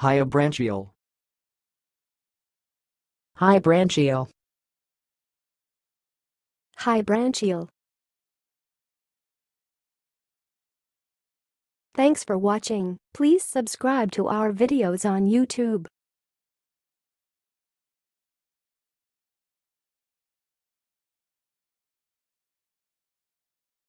Hyobranchial. Hybranchial. Hybranchial. Thanks for watching. Please subscribe to our videos on YouTube.